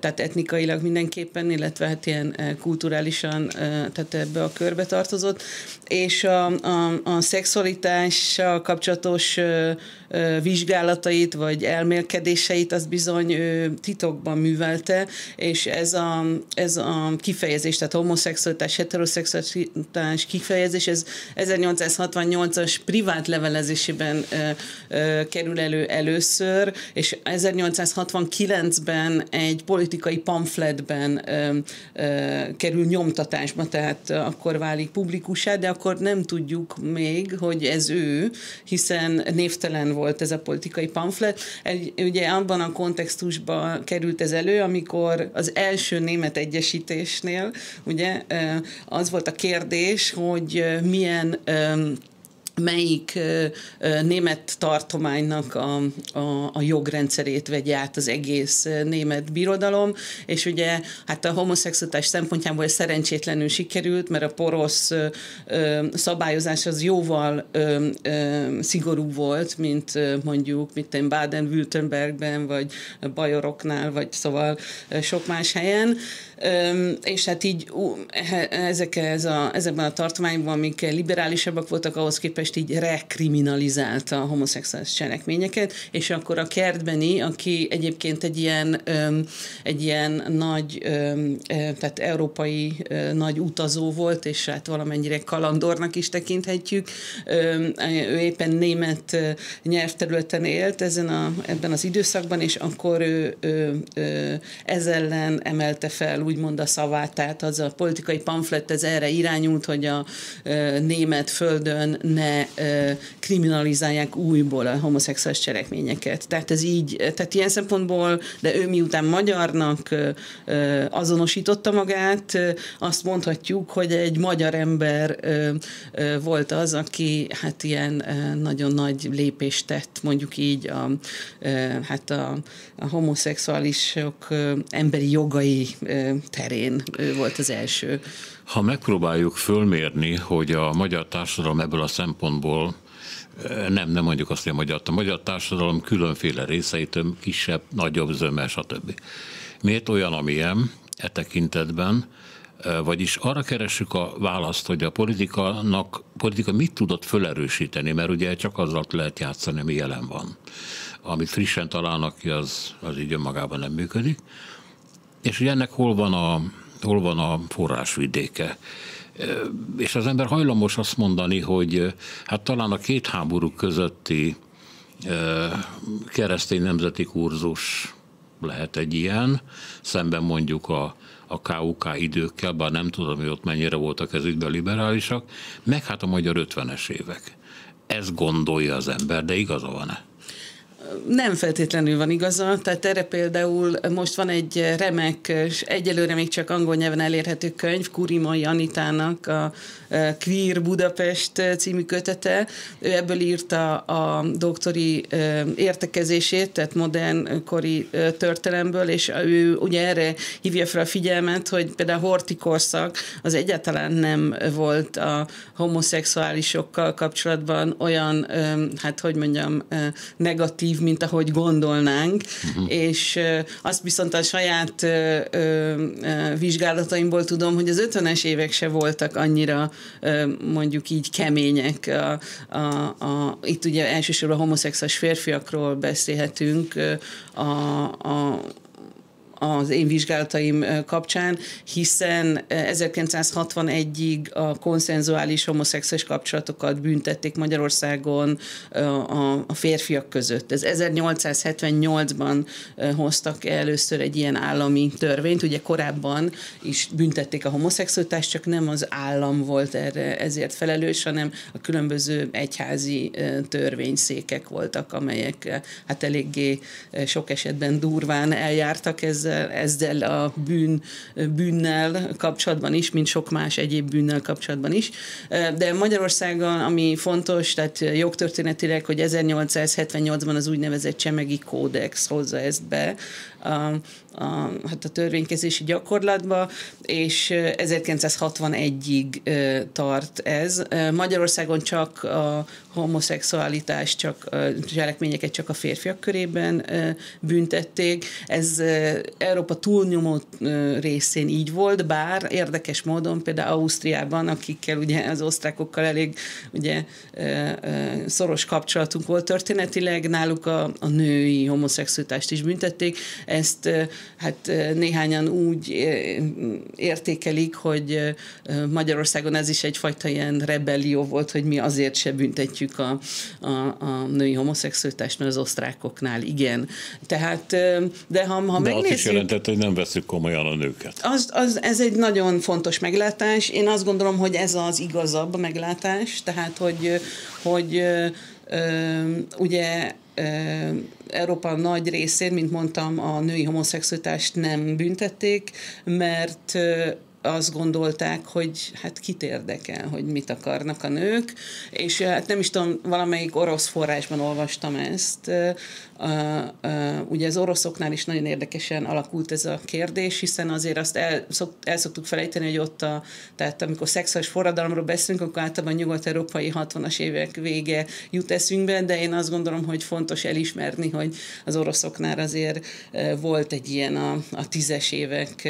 tehát etnikailag mindenképpen, illetve hát ilyen kulturálisan, tehát ebbe a körbe tartozott, és a, a, a szexualitással kapcsolatos vizsgálatait, vagy elmélkedéseit, az bizony ő titokban művelte, és ez a, ez a kifejezés, tehát homoszexualitás, heteroszexualitás kifejezés, ez 1868-as privát levelezésében ö, ö, kerül elő először, és 1869-ben egy politikai pamfletben ö, ö, kerül nyomtatásba, tehát akkor válik publikusá, de akkor nem tudjuk még, hogy ez ő, hiszen névtelen volt ez a politikai pamflet. Egy, ugye abban a kontextusban került ez elő, amikor az első német egyesítésnél ugye az volt a kérdés, hogy milyen melyik német tartománynak a, a, a jogrendszerét vegye át az egész német birodalom, és ugye hát a homoszexualitás szempontjából szerencsétlenül sikerült, mert a porosz szabályozás az jóval ö, ö, szigorúbb volt, mint mondjuk mint én Baden-Württembergben, vagy Bajoroknál, vagy szóval sok más helyen. És hát így ezek, ez a, ezekben a tartományban, amik liberálisabbak voltak, ahhoz képest így rekriminalizálta a homoszexuális cselekményeket, és akkor a kertbeni, aki egyébként egy ilyen, egy ilyen nagy, tehát európai nagy utazó volt, és hát valamennyire kalandornak is tekinthetjük, ő éppen német nyelvterületen élt ezen a, ebben az időszakban, és akkor ő, ő, ő ez ellen emelte fel úgymond a szavát, tehát az a politikai pamflet ez erre irányult, hogy a német földön ne kriminalizálják újból a homoszexuális cselekményeket. Tehát ez így, tehát ilyen szempontból, de ő miután magyarnak azonosította magát, azt mondhatjuk, hogy egy magyar ember volt az, aki hát ilyen nagyon nagy lépést tett, mondjuk így a, hát a, a homoszexuálisok emberi jogai terén ő volt az első. Ha megpróbáljuk fölmérni, hogy a magyar társadalom ebből a szempontból nem, nem mondjuk azt, hogy a magyar, a magyar társadalom különféle részeit, kisebb, nagyobb, zömmel, stb. Miért olyan, amilyen e tekintetben, vagyis arra keressük a választ, hogy a politikának, politika mit tudott fölerősíteni, mert ugye csak azzal lehet játszani, ami jelen van. Amit frissen találnak ki, az, az így önmagában nem működik. És hogy ennek hol van a, hol van a forrásvidéke. És az ember hajlamos azt mondani, hogy hát talán a két háború közötti keresztény nemzeti kurzus lehet egy ilyen, szemben mondjuk a, a KUK időkkel, bár nem tudom, hogy ott mennyire voltak ez ügyben liberálisak, meg hát a magyar 50-es évek. Ez gondolja az ember, de igaza van-e? Nem feltétlenül van igaza, tehát erre például most van egy remek, egyelőre még csak angol nyelven elérhető könyv, Kurimai Anitának a Queer Budapest című kötete. Ő ebből írta a doktori értekezését, tehát modern kori történelemből, és ő ugye erre hívja fel a figyelmet, hogy például a horti korszak az egyáltalán nem volt a homoszexuálisokkal kapcsolatban olyan, hát hogy mondjam, negatív, mint ahogy gondolnánk, uh-huh. és azt viszont a saját vizsgálataimból tudom, hogy az 50-es évek se voltak annyira mondjuk így kemények. A, a, a, itt ugye elsősorban homoszexuális férfiakról beszélhetünk, a, a, az én vizsgálataim kapcsán, hiszen 1961-ig a konszenzuális homoszexuális kapcsolatokat büntették Magyarországon a férfiak között. Ez 1878-ban hoztak először egy ilyen állami törvényt, ugye korábban is büntették a homoszexualitást, csak nem az állam volt erre ezért felelős, hanem a különböző egyházi törvényszékek voltak, amelyek hát eléggé sok esetben durván eljártak ezzel, ezzel a bűn, bűnnel kapcsolatban is, mint sok más egyéb bűnnel kapcsolatban is. De Magyarországon, ami fontos, tehát jogtörténetileg, hogy 1878-ban az úgynevezett Csemegi Kódex hozza ezt be, a, hát a törvénykezési gyakorlatba, és 1961-ig tart ez. Magyarországon csak a homoszexualitás, csak a zselekményeket csak a férfiak körében büntették. Ez Európa túlnyomó részén így volt, bár érdekes módon például Ausztriában, akikkel ugye az osztrákokkal elég ugye szoros kapcsolatunk volt történetileg, náluk a, a női homoszexualitást is büntették ezt hát néhányan úgy értékelik, hogy Magyarországon ez is egyfajta ilyen rebellió volt, hogy mi azért se büntetjük a, a, a női homoszexualitást, mert az osztrákoknál igen. Tehát, de ha, ha de megnézzük... azt is jelentett, hogy nem veszük komolyan a nőket. Az, az, ez egy nagyon fontos meglátás. Én azt gondolom, hogy ez az igazabb meglátás, tehát hogy, hogy ugye Európa nagy részén, mint mondtam, a női homoszexualitást nem büntették, mert azt gondolták, hogy hát kit érdekel, hogy mit akarnak a nők, és hát nem is tudom, valamelyik orosz forrásban olvastam ezt. Ugye az oroszoknál is nagyon érdekesen alakult ez a kérdés, hiszen azért azt el, szok, el szoktuk felejteni, hogy ott a, tehát amikor szexuális forradalomról beszélünk, akkor általában nyugat-európai 60-as évek vége jut eszünkbe, de én azt gondolom, hogy fontos elismerni, hogy az oroszoknál azért volt egy ilyen a, a tízes évek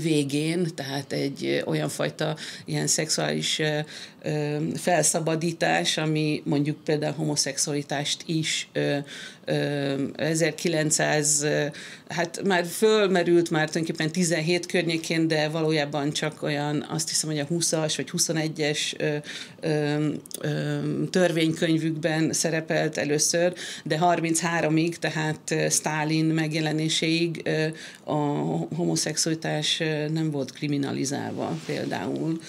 végén, tehát egy olyan fajta ilyen szexuális felszabadítás, ami mondjuk például homoszexualitást is 1900, hát már fölmerült már tulajdonképpen 17 környékén, de valójában csak olyan, azt hiszem, hogy a 20-as vagy 21-es törvénykönyvükben szerepelt először, de 33-ig, tehát Stalin megjelenéséig a homoszexualitás nem volt kriminalizálva például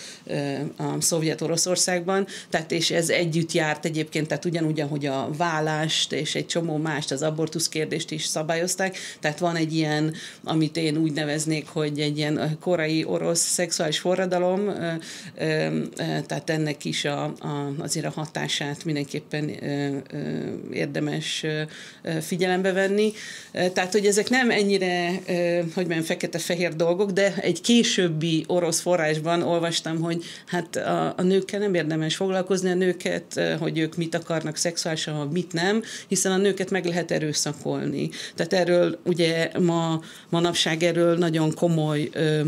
a szovjet Oroszországban, tehát és ez együtt járt egyébként, tehát ugyanúgy, ahogy a vállást és egy csomó mást, az abortusz kérdést is szabályozták, tehát van egy ilyen, amit én úgy neveznék, hogy egy ilyen korai orosz szexuális forradalom, tehát ennek is a, a, azért a hatását mindenképpen érdemes figyelembe venni. Tehát, hogy ezek nem ennyire, hogy mondjam, fekete-fehér dolgok, de egy későbbi orosz forrásban olvastam, hogy hát a, a nőkkel nem érdemes foglalkozni, a nőket, hogy ők mit akarnak szexuálisan, mit nem, hiszen a nőket meg lehet erőszakolni. Tehát erről ugye ma, manapság erről nagyon komoly ö,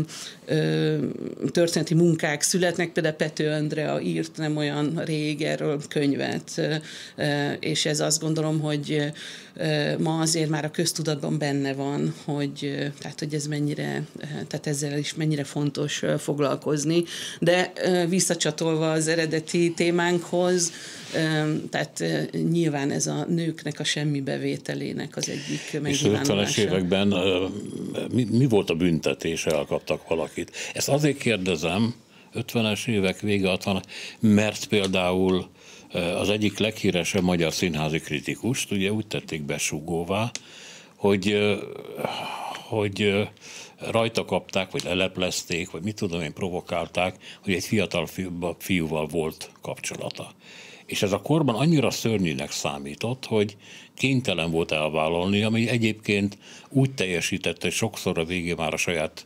történeti munkák születnek, például Pető Andrea írt nem olyan rég erről könyvet, és ez azt gondolom, hogy ma azért már a köztudatban benne van, hogy, tehát, hogy ez mennyire, tehát ezzel is mennyire fontos foglalkozni. De visszacsatolva az eredeti témánkhoz, tehát nyilván ez a nőknek a semmi bevételének az egyik megnyilvánulása. És 50-es években mi, mi volt a büntetés, elkaptak valakit? Ezt azért kérdezem, 50-es évek vége 60 mert például az egyik leghíresebb magyar színházi kritikust ugye úgy tették besúgóvá, hogy, hogy rajta kapták, vagy leleplezték, vagy mit tudom én, provokálták, hogy egy fiatal fiúval volt kapcsolata. És ez a korban annyira szörnyűnek számított, hogy kénytelen volt elvállalni, ami egyébként úgy teljesítette, hogy sokszor a végén már a saját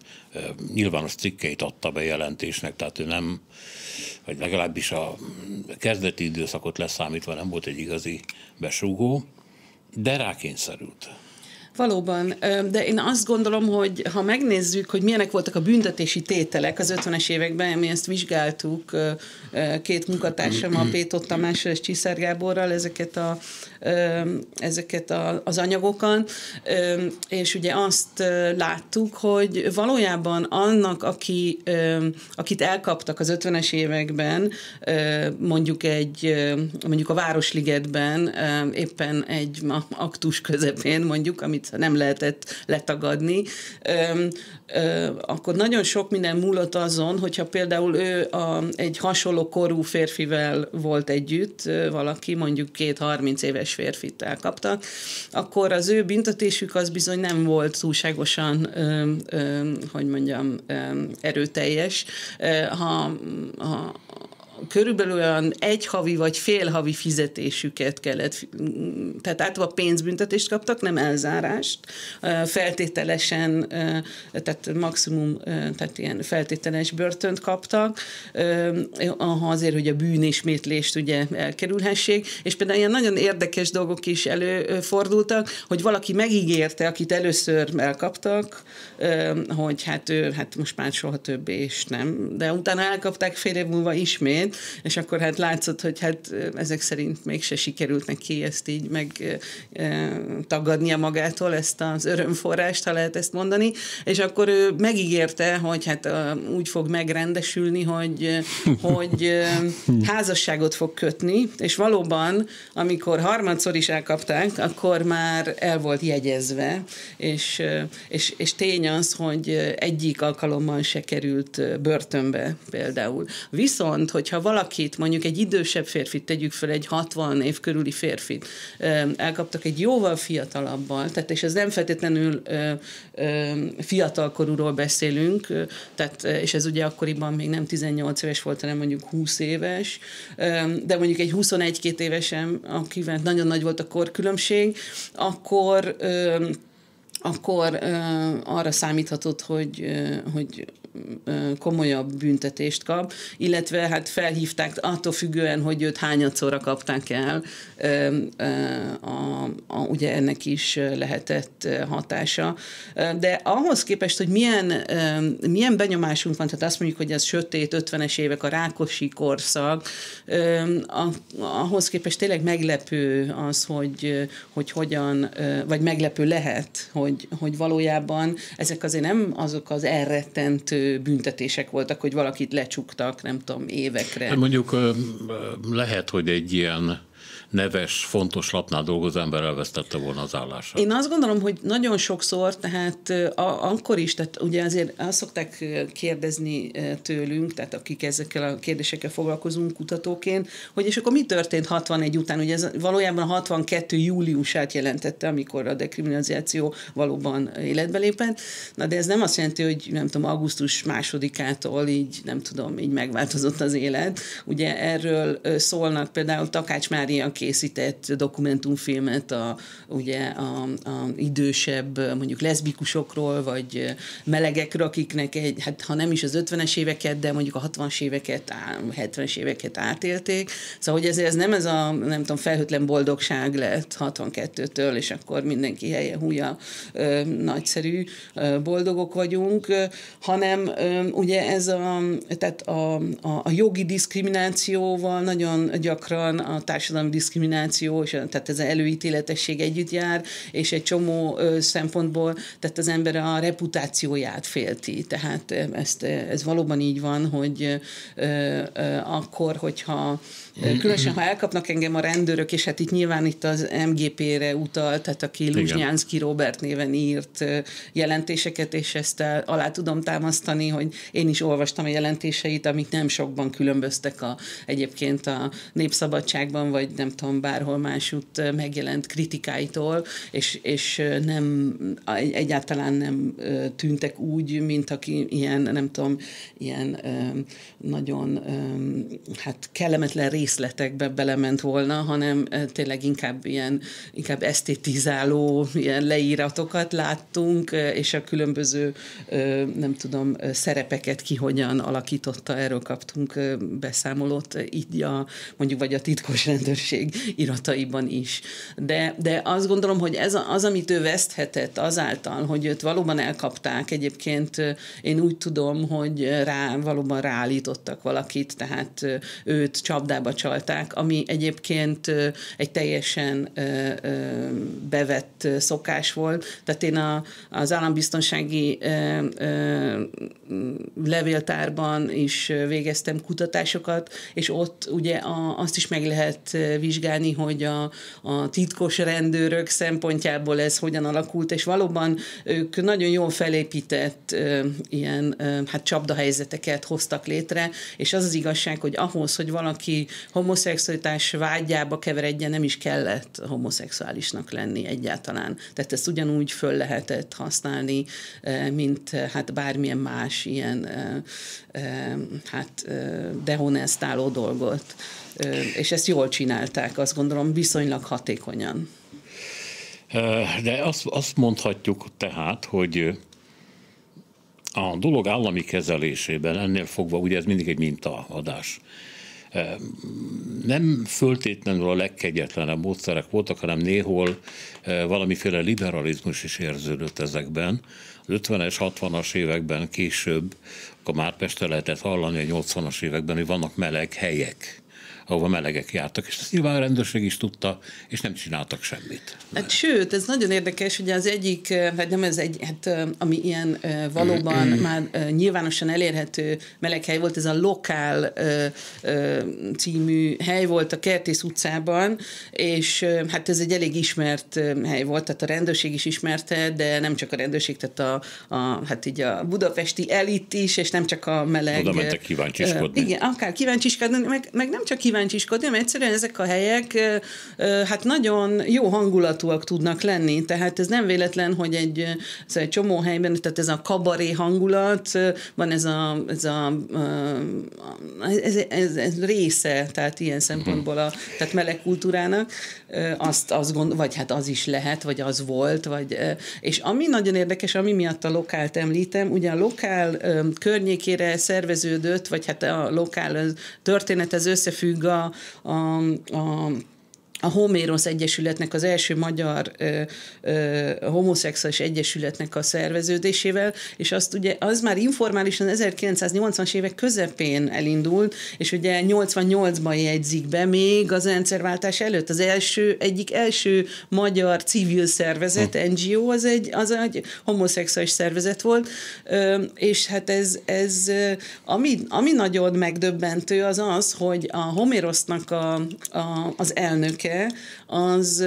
nyilvános cikkeit adta be jelentésnek, tehát ő nem, vagy legalábbis a kezdeti időszakot leszámítva nem volt egy igazi besúgó, de rákényszerült. Valóban, de én azt gondolom, hogy ha megnézzük, hogy milyenek voltak a büntetési tételek az 50-es években, mi ezt vizsgáltuk két munkatársam, a Pétot Tamással és Csiszár Gáborral ezeket, a, ezeket a, az anyagokat, és ugye azt láttuk, hogy valójában annak, aki, akit elkaptak az 50-es években, mondjuk egy, mondjuk a Városligetben éppen egy aktus közepén mondjuk, amit nem lehetett letagadni, akkor nagyon sok minden múlott azon, hogyha például ő a, egy hasonló korú férfivel volt együtt, valaki mondjuk két 30 éves férfit elkaptak, akkor az ő büntetésük az bizony nem volt túlságosan, ö, hogy mondjam, erőteljes. Ha, ha körülbelül olyan egy havi vagy fél havi fizetésüket kellett, tehát általában pénzbüntetést kaptak, nem elzárást, feltételesen, tehát maximum, tehát ilyen feltételes börtönt kaptak, azért, hogy a bűnismétlést ugye elkerülhessék, és például ilyen nagyon érdekes dolgok is előfordultak, hogy valaki megígérte, akit először elkaptak, hogy hát ő, hát most már soha többé és nem, de utána elkapták fél év múlva ismét, és akkor hát látszott, hogy hát ezek szerint mégse sikerült neki ezt így meg tagadnia magától, ezt az örömforrást, ha lehet ezt mondani, és akkor ő megígérte, hogy hát úgy fog megrendesülni, hogy, hogy házasságot fog kötni, és valóban, amikor harmadszor is elkapták, akkor már el volt jegyezve, és, és, és tény az, hogy egyik alkalommal se került börtönbe például. Viszont, hogyha valakit, mondjuk egy idősebb férfit, tegyük fel egy 60 év körüli férfit, elkaptak egy jóval fiatalabbal, tehát és ez nem feltétlenül fiatalkorúról beszélünk, tehát, és ez ugye akkoriban még nem 18 éves volt, hanem mondjuk 20 éves, de mondjuk egy 21-2 évesen, akivel nagyon nagy volt a korkülönbség, akkor akkor arra számíthatott, hogy, hogy komolyabb büntetést kap, illetve hát felhívták attól függően, hogy őt hányadszorra kapták el, a, a, ugye ennek is lehetett hatása. De ahhoz képest, hogy milyen, milyen benyomásunk van, tehát azt mondjuk, hogy ez sötét 50-es évek, a Rákosi korszak, ahhoz képest tényleg meglepő az, hogy, hogy hogyan, vagy meglepő lehet, hogy, hogy valójában ezek azért nem azok az elrettentő büntetések voltak, hogy valakit lecsuktak, nem tudom, évekre. Hát mondjuk lehet, hogy egy ilyen neves, fontos lapnál dolgozó ember elvesztette volna az állását. Én azt gondolom, hogy nagyon sokszor, tehát a, akkor is, tehát ugye azért azt szokták kérdezni tőlünk, tehát akik ezekkel a kérdésekkel foglalkozunk kutatóként, hogy és akkor mi történt 61 után? Ugye ez valójában a 62 júliusát jelentette, amikor a dekriminalizáció valóban életbe lépett. Na de ez nem azt jelenti, hogy nem tudom, augusztus másodikától így, nem tudom, így megváltozott az élet. Ugye erről szólnak például Takács Mária készített dokumentumfilmet a, ugye a, a idősebb mondjuk leszbikusokról, vagy melegekről, akiknek egy, hát ha nem is az 50-es éveket, de mondjuk a 60-as éveket, 70-es éveket átélték. Szóval, hogy ez, ez nem ez a, nem tudom, felhőtlen boldogság lett 62-től, és akkor mindenki helye húja ö, nagyszerű, ö, boldogok vagyunk, hanem ö, ugye ez a, tehát a, a, a jogi diszkriminációval nagyon gyakran a társadalmi diszkrimináció, és tehát ez az előítéletesség együtt jár, és egy csomó szempontból, tehát az ember a reputációját félti. Tehát ezt, ez valóban így van, hogy akkor, hogyha Különösen, ha elkapnak engem a rendőrök, és hát itt nyilván itt az MGP-re utal, tehát aki Luzsnyánszki Robert néven írt jelentéseket, és ezt alá tudom támasztani, hogy én is olvastam a jelentéseit, amik nem sokban különböztek a, egyébként a Népszabadságban, vagy nem tudom, bárhol másút megjelent kritikáitól, és, és nem, egyáltalán nem tűntek úgy, mint aki ilyen, nem tudom, ilyen nagyon hát kellemetlen részletekbe belement volna, hanem tényleg inkább ilyen inkább esztétizáló ilyen leíratokat láttunk, és a különböző nem tudom, szerepeket ki hogyan alakította, erről kaptunk beszámolót, így a, mondjuk vagy a titkos rendőrség irataiban is. De, de azt gondolom, hogy ez az, amit ő veszthetett azáltal, hogy őt valóban elkapták, egyébként én úgy tudom, hogy rá, valóban ráállítottak valakit, tehát őt csapdába csalták, ami egyébként egy teljesen bevett szokás volt. Tehát én a, az állambiztonsági levéltárban is végeztem kutatásokat, és ott ugye a, azt is meg lehet vizsgálni, hogy a, a titkos rendőrök szempontjából ez hogyan alakult, és valóban ők nagyon jól felépített ilyen hát csapdahelyzeteket hoztak létre, és az az igazság, hogy ahhoz, hogy valaki homoszexualitás vágyába keveredjen, nem is kellett homoszexuálisnak lenni egyáltalán. Tehát ezt ugyanúgy föl lehetett használni, eh, mint eh, hát bármilyen más ilyen eh, hát dehonestáló dolgot. És ezt jól csinálták, azt gondolom, viszonylag hatékonyan. De azt, azt mondhatjuk tehát, hogy a dolog állami kezelésében ennél fogva, ugye ez mindig egy mintaadás, nem föltétlenül a legkegyetlenebb módszerek voltak, hanem néhol valamiféle liberalizmus is érződött ezekben. Az 50-es, 60-as években később, akkor már Pestre lehetett hallani a 80-as években, hogy vannak meleg helyek ahova melegek jártak, és ezt nyilván a rendőrség is tudta, és nem csináltak semmit. Hát sőt, ez nagyon érdekes, hogy az egyik, hát nem ez egy, hát ami ilyen valóban már nyilvánosan elérhető meleghely volt, ez a Lokál című hely volt a Kertész utcában, és hát ez egy elég ismert hely volt, tehát a rendőrség is ismerte, de nem csak a rendőrség, tehát a, a hát így a budapesti elit is, és nem csak a meleg... Oda mentek kíváncsiskodni. Igen, akár kíváncsiskodni, meg, meg nem csak kíváncsi kíváncsiskodni, hanem egyszerűen ezek a helyek hát nagyon jó hangulatúak tudnak lenni, tehát ez nem véletlen, hogy egy, ez egy csomó helyben, tehát ez a kabaré hangulat, van ez a, ez a ez, ez, ez része, tehát ilyen szempontból a tehát meleg kultúrának, azt, azt gond, vagy hát az is lehet, vagy az volt, vagy, és ami nagyon érdekes, ami miatt a lokált említem, ugye a lokál környékére szerveződött, vagy hát a lokál történet összefügg a, a, a a Homérosz Egyesületnek, az első magyar ö, ö, homoszexuális egyesületnek a szerveződésével, és azt ugye, az már informálisan 1980-as évek közepén elindult, és ugye 88-ban jegyzik be még az rendszerváltás előtt. Az első, egyik első magyar civil szervezet, hm. NGO, az egy, az egy homoszexuális szervezet volt, ö, és hát ez, ez ami, ami nagyon megdöbbentő az az, hogy a Homérosznak a, a, az elnöke, cikke, az,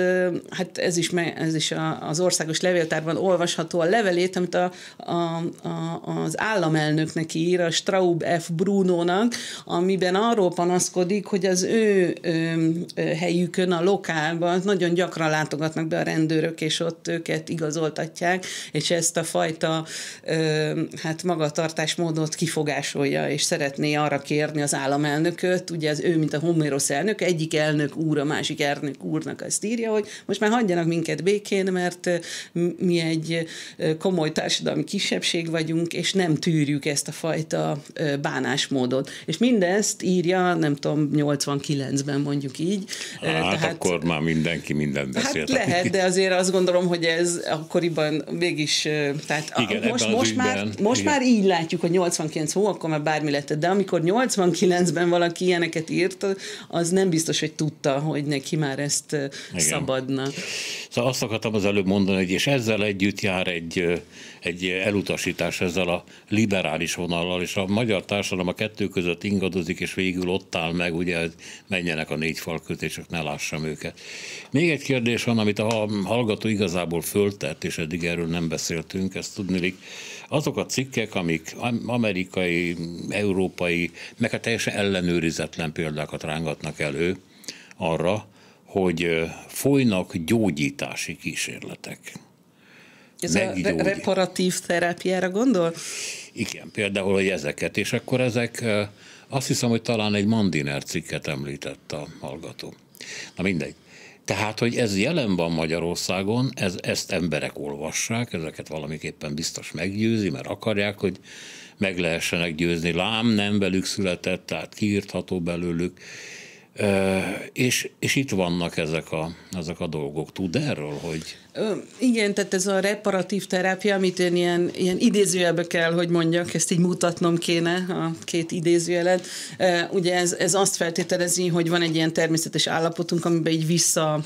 hát ez is, ez is az országos levéltárban olvasható a levelét, amit a, a, a, az államelnöknek ír, a Straub F. Brunónak, amiben arról panaszkodik, hogy az ő ö, helyükön, a lokálban nagyon gyakran látogatnak be a rendőrök, és ott őket igazoltatják, és ezt a fajta ö, hát magatartásmódot kifogásolja, és szeretné arra kérni az államelnököt, ugye az ő, mint a Homérosz elnök, egyik elnök úr, a másik elnök úrnak azt írja, hogy most már hagyjanak minket békén, mert mi egy komoly társadalmi kisebbség vagyunk, és nem tűrjük ezt a fajta bánásmódot. És mindezt írja, nem tudom, 89-ben mondjuk így. Hát Tehát, akkor már mindenki mindent hát beszélt. Hát lehet, de azért azt gondolom, hogy ez akkoriban mégis, tehát igen, most, most, ügyben, már, most igen. már így látjuk, hogy 89 hó, akkor már bármi lett, de amikor 89-ben valaki ilyeneket írt, az nem biztos, hogy tudta, hogy neki már ezt Igen. szabadna. Szóval azt akartam az előbb mondani, hogy és ezzel együtt jár egy, egy elutasítás ezzel a liberális vonallal, és a magyar társadalom a kettő között ingadozik, és végül ott áll meg, ugye menjenek a négy fal közé, csak ne lássam őket. Még egy kérdés van, amit a hallgató igazából föltett, és eddig erről nem beszéltünk, ezt tudni, azok a cikkek, amik amerikai, európai, meg a hát teljesen ellenőrizetlen példákat rángatnak elő arra, hogy folynak gyógyítási kísérletek. Ez a reparatív terápiára gondol? Igen, például, hogy ezeket, és akkor ezek, azt hiszem, hogy talán egy Mandiner cikket említett a hallgató. Na mindegy. Tehát, hogy ez jelen van Magyarországon, ez, ezt emberek olvassák, ezeket valamiképpen biztos meggyőzi, mert akarják, hogy meg lehessenek győzni. Lám nem velük született, tehát kiírtható belőlük, és, és itt vannak ezek a, ezek a dolgok. Tud erről, hogy igen, tehát ez a reparatív terápia, amit én ilyen, ilyen idézőjelbe kell, hogy mondjak, ezt így mutatnom kéne, a két idézőjelet. Ugye ez, ez azt feltételezi, hogy van egy ilyen természetes állapotunk, amiben így vissza,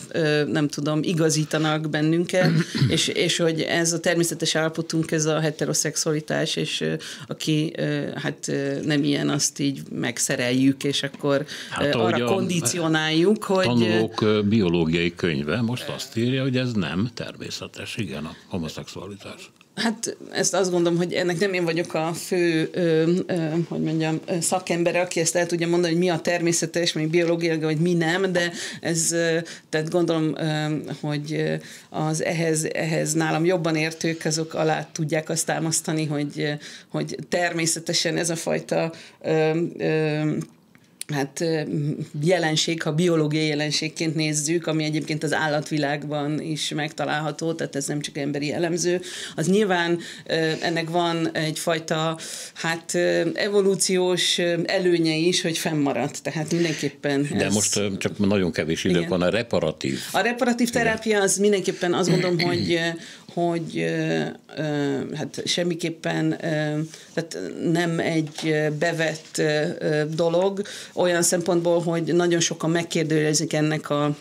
nem tudom, igazítanak bennünket, és, és hogy ez a természetes állapotunk, ez a heteroszexualitás, és aki hát nem ilyen, azt így megszereljük, és akkor hát, arra kondicionáljuk, hogy... Tanulók biológiai könyve most azt írja, hogy ez nem természetes, igen, a homoszexualitás. Hát ezt azt gondolom, hogy ennek nem én vagyok a fő, ö, ö, hogy mondjam, szakember, aki ezt el tudja mondani, hogy mi a természetes, még biológiai, vagy mi nem, de ez, tehát gondolom, ö, hogy az ehhez, ehhez nálam jobban értők, azok alá tudják azt támasztani, hogy, hogy természetesen ez a fajta ö, ö, hát jelenség, ha biológiai jelenségként nézzük, ami egyébként az állatvilágban is megtalálható, tehát ez nem csak emberi elemző, az nyilván ennek van egyfajta hát evolúciós előnye is, hogy fennmaradt, tehát mindenképpen. De ez... most csak nagyon kevés idő van a reparatív. A reparatív terápia az mindenképpen azt gondolom, hogy hogy hát semmiképpen tehát nem egy bevett dolog, olyan szempontból, hogy nagyon sokan megkérdőjelezik ennek a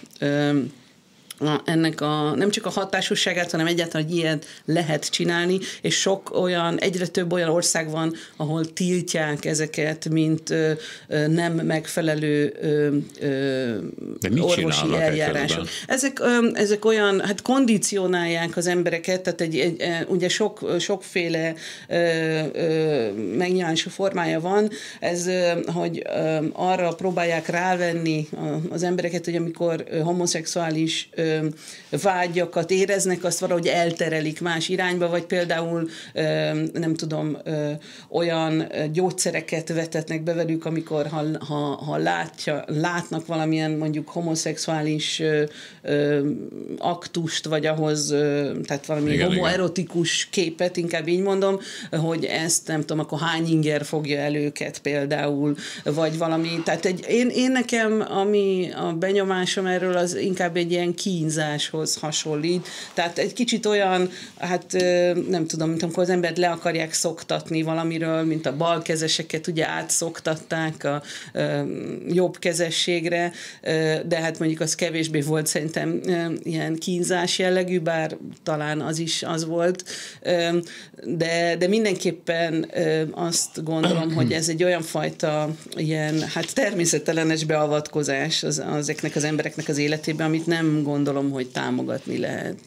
a, ennek a, nem csak a hatásosságát, hanem egyáltalán, hogy ilyet lehet csinálni, és sok olyan, egyre több olyan ország van, ahol tiltják ezeket, mint ö, ö, nem megfelelő ö, ö, orvosi eljárások. Ezek, ö, ezek olyan, hát kondicionálják az embereket, tehát egy, egy, ugye sok, sokféle ö, ö, megnyilvánulású formája van, ez, hogy ö, arra próbálják rávenni az embereket, hogy amikor homoszexuális ö, vágyakat éreznek, azt valahogy elterelik más irányba, vagy például nem tudom, olyan gyógyszereket vetetnek be velük, amikor ha, ha, ha látja, látnak valamilyen mondjuk homoszexuális aktust, vagy ahhoz, tehát valami igen, homoerotikus igen. képet, inkább így mondom, hogy ezt nem tudom, akkor hány inger fogja el őket például, vagy valami, tehát egy, én, én nekem, ami a benyomásom erről, az inkább egy ilyen ki kínzáshoz hasonlít. Tehát egy kicsit olyan, hát nem tudom, mint amikor az embert le akarják szoktatni valamiről, mint a balkezeseket ugye átszoktatták a jobb kezességre, de hát mondjuk az kevésbé volt szerintem ilyen kínzás jellegű, bár talán az is az volt, de, de mindenképpen azt gondolom, hogy ez egy olyan fajta ilyen, hát természetelenes beavatkozás az, ezeknek az embereknek az életében, amit nem gondolom, hogy támogatni lehet.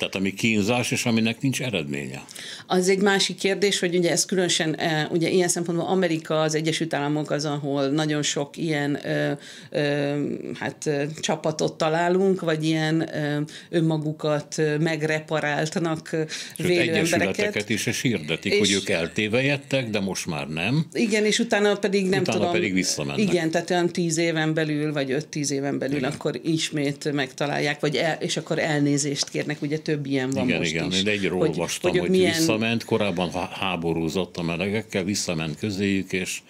Tehát ami kínzás, és aminek nincs eredménye. Az egy másik kérdés, hogy ugye ez különösen, e, ugye ilyen szempontból Amerika, az Egyesült Államok az, ahol nagyon sok ilyen ö, ö, hát csapatot találunk, vagy ilyen ö, önmagukat megreparáltnak vélő embereket. is és hirdetik, és, hogy ők eltévejettek, de most már nem. Igen, és utána pedig nem utána tudom. pedig visszamennek. Igen, tehát olyan tíz éven belül, vagy öt-tíz éven belül, igen. akkor ismét megtalálják, vagy el, és akkor elnézést kérnek, ugye több ilyen van igen, most igen. is. Igen, egyről hogy, olvastam, hogy, hogy milyen... visszament, korábban háborúzott a melegekkel, visszament közéjük, és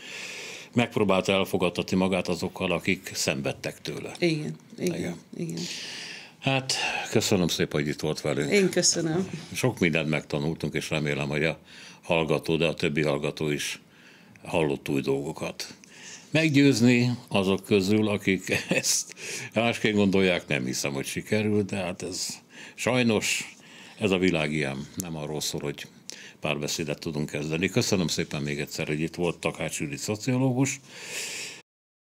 megpróbálta elfogadtatni magát azokkal, akik szenvedtek tőle. Igen, igen, igen. igen. Hát, köszönöm szépen, hogy itt volt velünk. Én köszönöm. Sok mindent megtanultunk, és remélem, hogy a hallgató, de a többi hallgató is hallott új dolgokat. Meggyőzni azok közül, akik ezt másként gondolják, nem hiszem, hogy sikerült, de hát ez Sajnos ez a világ ilyen, nem arról szól, hogy párbeszédet tudunk kezdeni. Köszönöm szépen még egyszer, hogy itt volt Takács Judit szociológus,